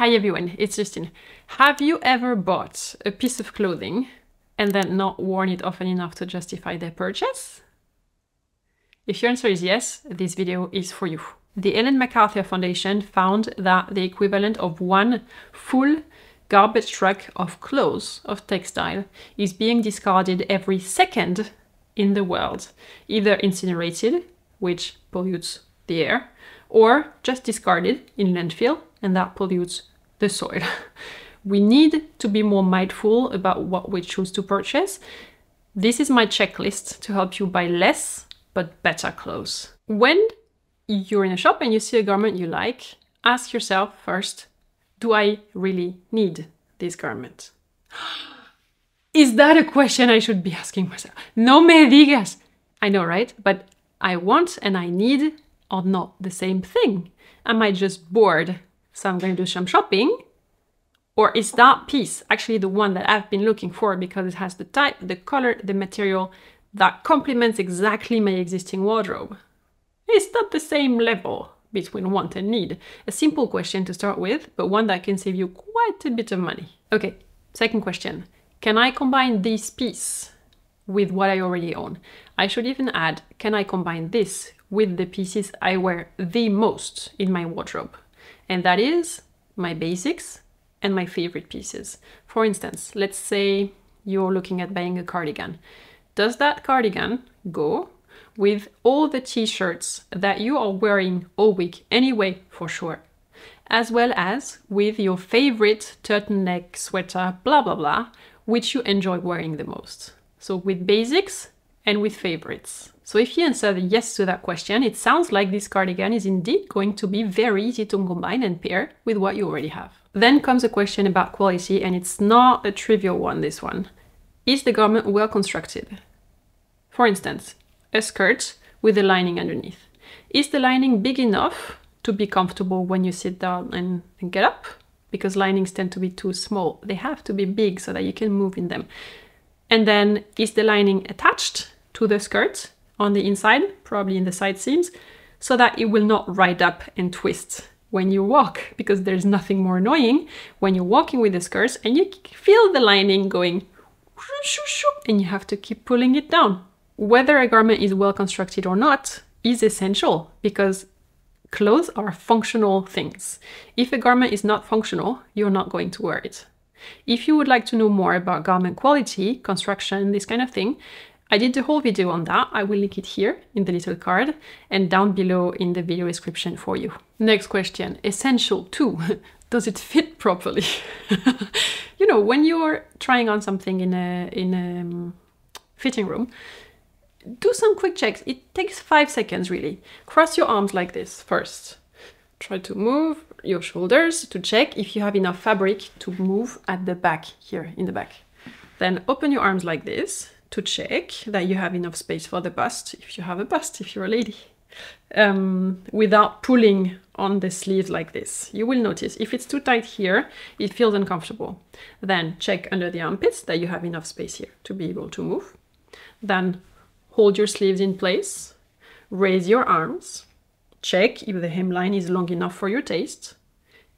Hi everyone, it's Justine. Have you ever bought a piece of clothing and then not worn it often enough to justify their purchase? If your answer is yes, this video is for you. The Ellen MacArthur Foundation found that the equivalent of one full garbage truck of clothes, of textile, is being discarded every second in the world, either incinerated, which pollutes the air, or just discarded in landfill, and that pollutes the soil. we need to be more mindful about what we choose to purchase. This is my checklist to help you buy less but better clothes. When you're in a shop and you see a garment you like, ask yourself first, do I really need this garment? Is that a question I should be asking myself? No me digas. I know, right? But I want and I need are not the same thing. Am I just bored? So I'm going to do some shopping. Or is that piece actually the one that I've been looking for because it has the type, the color, the material that complements exactly my existing wardrobe? Is that the same level between want and need? A simple question to start with, but one that can save you quite a bit of money. Okay, second question. Can I combine this piece with what I already own? I should even add, can I combine this with the pieces I wear the most in my wardrobe? And that is my basics and my favorite pieces. For instance, let's say you're looking at buying a cardigan. Does that cardigan go with all the t-shirts that you are wearing all week anyway, for sure? As well as with your favorite turtleneck sweater, blah blah blah, which you enjoy wearing the most. So with basics and with favorites. So if you answer yes to that question, it sounds like this cardigan is indeed going to be very easy to combine and pair with what you already have. Then comes a question about quality, and it's not a trivial one, this one. Is the garment well constructed? For instance, a skirt with a lining underneath. Is the lining big enough to be comfortable when you sit down and, and get up? Because linings tend to be too small. They have to be big so that you can move in them. And then is the lining attached to the skirt on the inside, probably in the side seams, so that it will not ride up and twist when you walk, because there's nothing more annoying when you're walking with the skirts and you feel the lining going and you have to keep pulling it down. Whether a garment is well constructed or not is essential because clothes are functional things. If a garment is not functional, you're not going to wear it. If you would like to know more about garment quality, construction, this kind of thing, I did the whole video on that. I will link it here in the little card and down below in the video description for you. Next question, essential too. Does it fit properly? you know, when you're trying on something in a, in a um, fitting room, do some quick checks. It takes five seconds really. Cross your arms like this first. Try to move your shoulders to check if you have enough fabric to move at the back here in the back. Then open your arms like this to check that you have enough space for the bust, if you have a bust, if you're a lady, um, without pulling on the sleeves like this. You will notice if it's too tight here, it feels uncomfortable. Then check under the armpits that you have enough space here to be able to move. Then hold your sleeves in place, raise your arms, check if the hemline is long enough for your taste.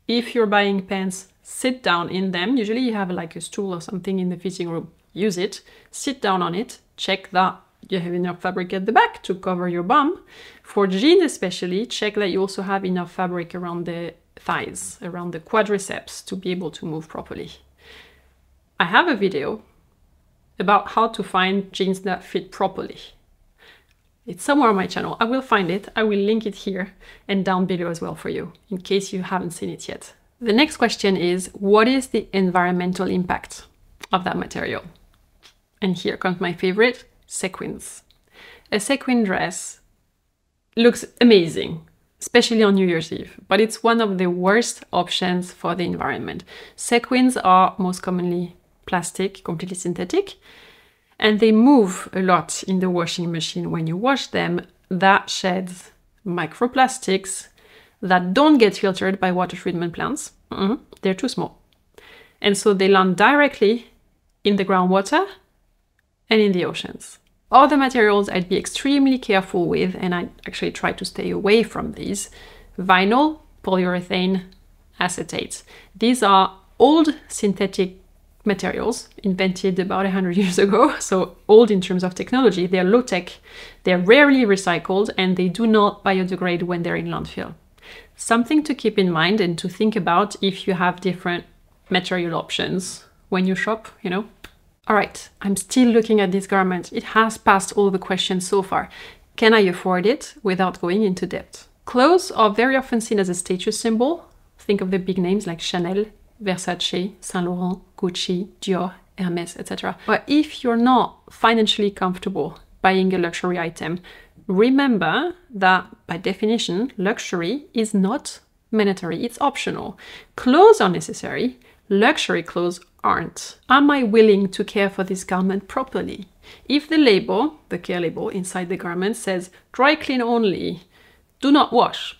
If you're buying pants, sit down in them. Usually you have like a stool or something in the fitting room use it, sit down on it, check that you have enough fabric at the back to cover your bum. For jeans especially, check that you also have enough fabric around the thighs, around the quadriceps to be able to move properly. I have a video about how to find jeans that fit properly. It's somewhere on my channel. I will find it. I will link it here and down below as well for you, in case you haven't seen it yet. The next question is, what is the environmental impact of that material? And here comes my favorite, sequins. A sequin dress looks amazing, especially on New Year's Eve, but it's one of the worst options for the environment. Sequins are most commonly plastic, completely synthetic, and they move a lot in the washing machine. When you wash them, that sheds microplastics that don't get filtered by water treatment plants. Mm. They're too small. And so they land directly in the groundwater and in the oceans. Other materials I'd be extremely careful with, and I actually try to stay away from these. Vinyl, polyurethane, acetate. These are old synthetic materials invented about 100 years ago, so old in terms of technology. They're low tech, they're rarely recycled, and they do not biodegrade when they're in landfill. Something to keep in mind and to think about if you have different material options when you shop, you know. All right, I'm still looking at this garment. It has passed all the questions so far. Can I afford it without going into debt? Clothes are very often seen as a status symbol. Think of the big names like Chanel, Versace, Saint Laurent, Gucci, Dior, Hermes, etc. But if you're not financially comfortable buying a luxury item, remember that by definition, luxury is not mandatory, it's optional. Clothes are necessary, luxury clothes aren't. Am I willing to care for this garment properly? If the label, the care label inside the garment says dry clean only, do not wash,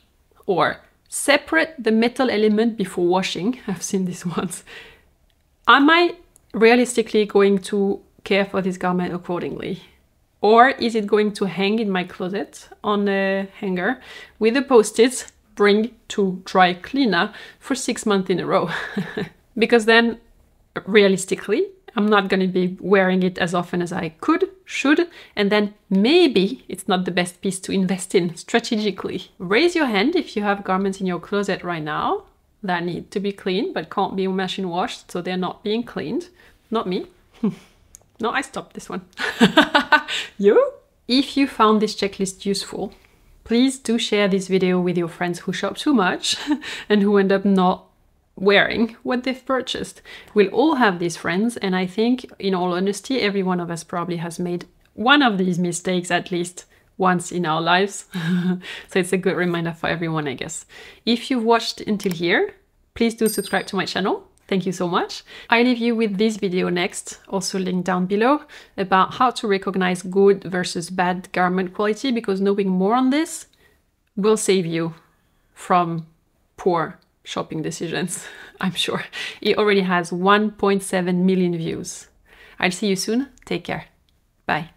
or separate the metal element before washing, I've seen this once, am I realistically going to care for this garment accordingly? Or is it going to hang in my closet on a hanger with a post-it bring to dry cleaner for six months in a row? because then realistically, I'm not going to be wearing it as often as I could, should, and then maybe it's not the best piece to invest in strategically. Raise your hand if you have garments in your closet right now that need to be cleaned but can't be machine washed, so they're not being cleaned. Not me. no, I stopped this one. you? If you found this checklist useful, please do share this video with your friends who shop too much and who end up not wearing what they've purchased. We'll all have these friends, and I think, in all honesty, every one of us probably has made one of these mistakes at least once in our lives. so it's a good reminder for everyone, I guess. If you've watched until here, please do subscribe to my channel. Thank you so much. I leave you with this video next, also linked down below, about how to recognize good versus bad garment quality, because knowing more on this will save you from poor shopping decisions, I'm sure. It already has 1.7 million views. I'll see you soon. Take care. Bye.